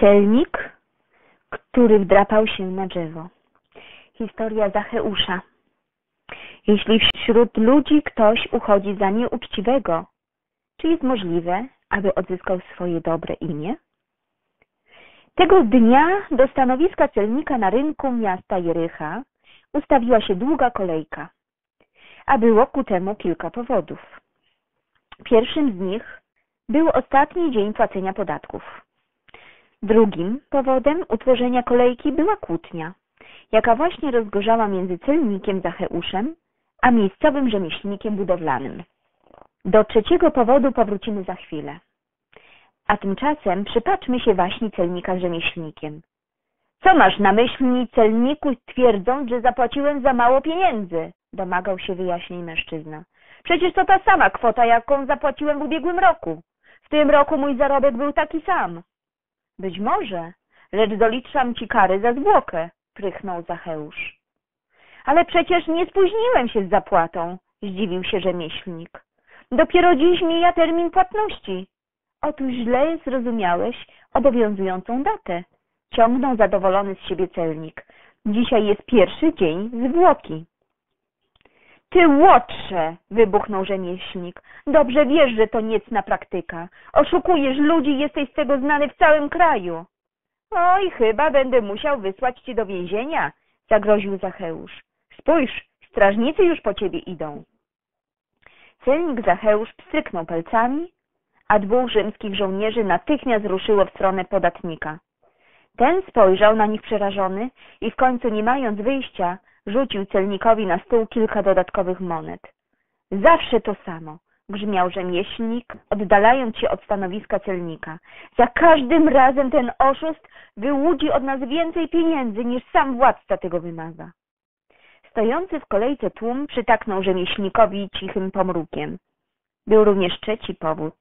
Celnik, który wdrapał się na drzewo. Historia Zacheusza. Jeśli wśród ludzi ktoś uchodzi za nieuczciwego, czy jest możliwe, aby odzyskał swoje dobre imię? Tego dnia do stanowiska celnika na rynku miasta Jericha ustawiła się długa kolejka, a było ku temu kilka powodów. Pierwszym z nich był ostatni dzień płacenia podatków. Drugim powodem utworzenia kolejki była kłótnia, jaka właśnie rozgorzała między celnikiem Zacheuszem a miejscowym rzemieślnikiem budowlanym. Do trzeciego powodu powrócimy za chwilę. A tymczasem przypatrzmy się właśnie celnika z rzemieślnikiem. Co masz na myśli, celniku, twierdząc, że zapłaciłem za mało pieniędzy? Domagał się wyjaśnień mężczyzna. Przecież to ta sama kwota, jaką zapłaciłem w ubiegłym roku. W tym roku mój zarobek był taki sam. Być może, lecz doliczam ci kary za zwłokę, prychnął Zacheusz. Ale przecież nie spóźniłem się z zapłatą, zdziwił się rzemieślnik. Dopiero dziś mija termin płatności. Otóż źle zrozumiałeś obowiązującą datę. Ciągnął zadowolony z siebie celnik. Dzisiaj jest pierwszy dzień zwłoki. Ty łotrze! wybuchnął rzemieślnik. Dobrze wiesz, że to niecna praktyka. Oszukujesz ludzi, jesteś z tego znany w całym kraju. Oj, chyba będę musiał wysłać cię do więzienia, zagroził Zacheusz. Spójrz, strażnicy już po ciebie idą. Celnik Zacheusz pstryknął palcami, a dwóch rzymskich żołnierzy natychmiast ruszyło w stronę podatnika. Ten spojrzał na nich przerażony i w końcu, nie mając wyjścia, rzucił celnikowi na stół kilka dodatkowych monet. Zawsze to samo, grzmiał rzemieślnik, oddalając się od stanowiska celnika. Za każdym razem ten oszust wyłudzi od nas więcej pieniędzy, niż sam władca tego wymaga. Stojący w kolejce tłum przytaknął rzemieślnikowi cichym pomrukiem. Był również trzeci powód,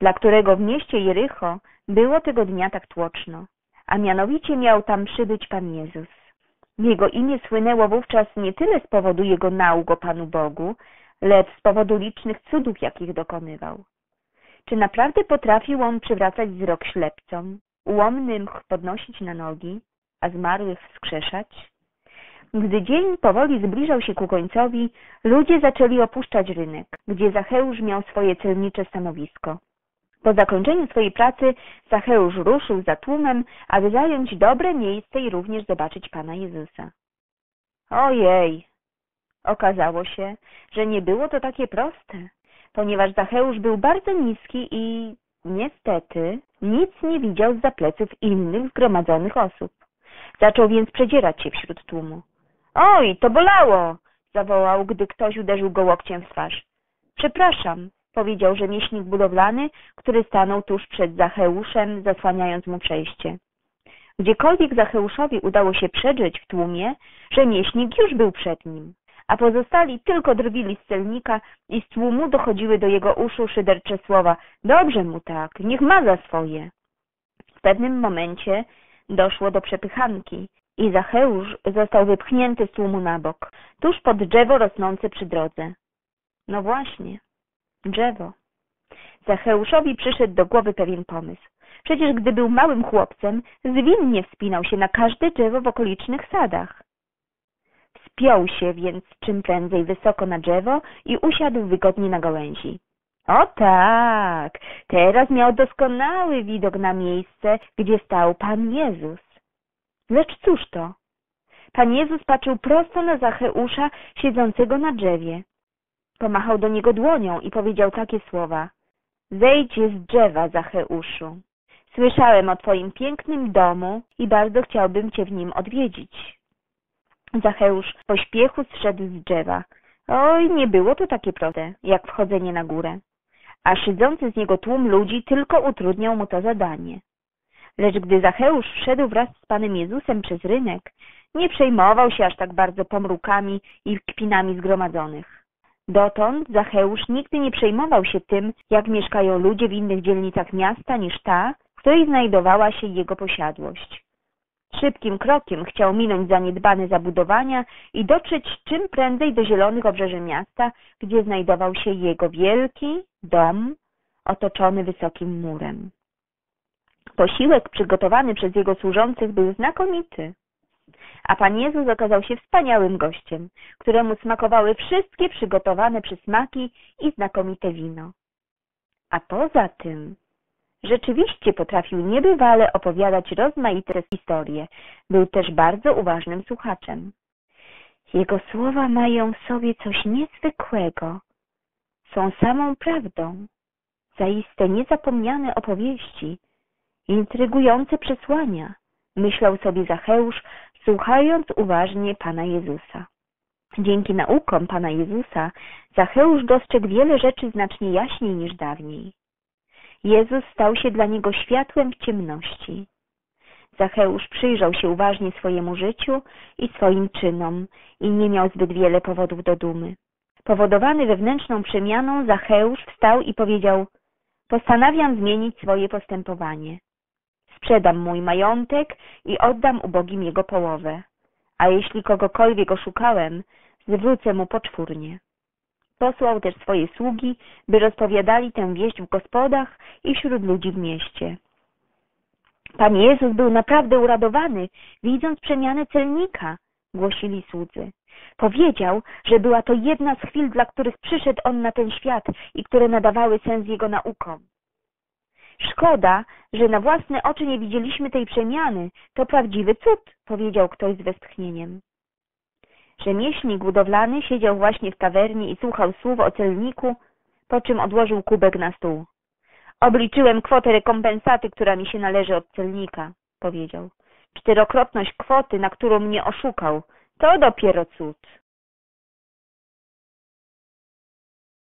dla którego w mieście Jericho było tego dnia tak tłoczno, a mianowicie miał tam przybyć Pan Jezus. Jego imię słynęło wówczas nie tyle z powodu jego nauk o Panu Bogu, lecz z powodu licznych cudów, jakich dokonywał. Czy naprawdę potrafił on przywracać wzrok ślepcom, ułomnym podnosić na nogi, a zmarłych wskrzeszać? Gdy dzień powoli zbliżał się ku końcowi, ludzie zaczęli opuszczać rynek, gdzie Zacheusz miał swoje celnicze stanowisko. Po zakończeniu swojej pracy Zacheusz ruszył za tłumem, aby zająć dobre miejsce i również zobaczyć Pana Jezusa. Ojej! Okazało się, że nie było to takie proste, ponieważ Zacheusz był bardzo niski i niestety nic nie widział z pleców innych zgromadzonych osób. Zaczął więc przedzierać się wśród tłumu. Oj, to bolało! zawołał, gdy ktoś uderzył go łokciem w twarz. Przepraszam, powiedział rzemieślnik budowlany, który stanął tuż przed Zacheuszem, zasłaniając mu przejście. Gdziekolwiek Zacheuszowi udało się przedrzeć w tłumie, rzemieślnik już był przed nim, a pozostali tylko drwili z celnika i z tłumu dochodziły do jego uszu szydercze słowa Dobrze mu tak, niech ma za swoje. W pewnym momencie doszło do przepychanki i Zacheusz został wypchnięty z tłumu na bok, tuż pod drzewo rosnące przy drodze. No właśnie, drzewo. Zacheuszowi przyszedł do głowy pewien pomysł. Przecież gdy był małym chłopcem, zwinnie wspinał się na każde drzewo w okolicznych sadach. Wspiął się więc czym prędzej wysoko na drzewo i usiadł wygodnie na gałęzi. O tak, teraz miał doskonały widok na miejsce, gdzie stał Pan Jezus. Lecz cóż to? Pan Jezus patrzył prosto na Zacheusza siedzącego na drzewie. Pomachał do niego dłonią i powiedział takie słowa. Zejdź z drzewa, Zacheuszu. Słyszałem o twoim pięknym domu i bardzo chciałbym cię w nim odwiedzić. Zacheusz w pośpiechu zszedł z drzewa. Oj, nie było to takie proste, jak wchodzenie na górę. A szydzący z niego tłum ludzi tylko utrudniał mu to zadanie. Lecz gdy Zacheusz wszedł wraz z Panem Jezusem przez rynek, nie przejmował się aż tak bardzo pomrukami i kpinami zgromadzonych. Dotąd Zacheusz nigdy nie przejmował się tym, jak mieszkają ludzie w innych dzielnicach miasta niż ta, w której znajdowała się jego posiadłość. Szybkim krokiem chciał minąć zaniedbane zabudowania i dotrzeć czym prędzej do zielonych obrzeży miasta, gdzie znajdował się jego wielki dom otoczony wysokim murem. Posiłek przygotowany przez jego służących był znakomity. A Pan Jezus okazał się wspaniałym gościem, któremu smakowały wszystkie przygotowane przysmaki i znakomite wino. A poza tym rzeczywiście potrafił niebywale opowiadać rozmaite historie. Był też bardzo uważnym słuchaczem. Jego słowa mają w sobie coś niezwykłego. Są samą prawdą. Zaiste niezapomniane opowieści, intrygujące przesłania, myślał sobie Zacheusz, słuchając uważnie Pana Jezusa. Dzięki naukom Pana Jezusa Zacheusz dostrzegł wiele rzeczy znacznie jaśniej niż dawniej. Jezus stał się dla niego światłem w ciemności. Zacheusz przyjrzał się uważnie swojemu życiu i swoim czynom i nie miał zbyt wiele powodów do dumy. Powodowany wewnętrzną przemianą, Zacheusz wstał i powiedział: Postanawiam zmienić swoje postępowanie. Sprzedam mój majątek i oddam ubogim jego połowę. A jeśli kogokolwiek oszukałem, zwrócę mu poczwórnie. Posłał też swoje sługi, by rozpowiadali tę wieść w gospodach i wśród ludzi w mieście. Pan Jezus był naprawdę uradowany, widząc przemianę celnika, głosili słudzy. Powiedział, że była to jedna z chwil, dla których przyszedł On na ten świat i które nadawały sens Jego naukom. Szkoda, że na własne oczy nie widzieliśmy tej przemiany. To prawdziwy cud, powiedział ktoś z westchnieniem. Rzemieślnik budowlany siedział właśnie w tawernie i słuchał słów o celniku, po czym odłożył kubek na stół. Obliczyłem kwotę rekompensaty, która mi się należy od celnika, powiedział. Czterokrotność kwoty, na którą mnie oszukał. To dopiero cud.